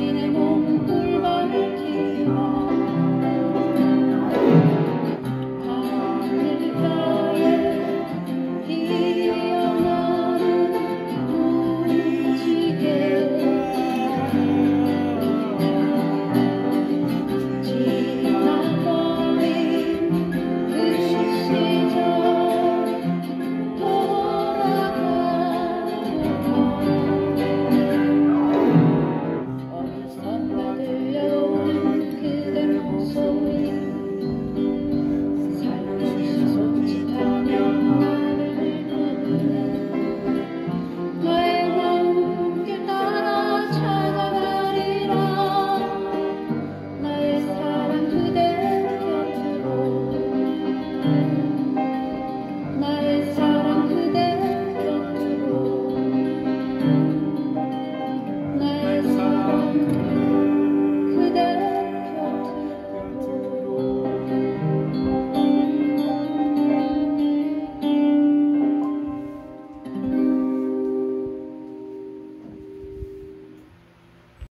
minimum.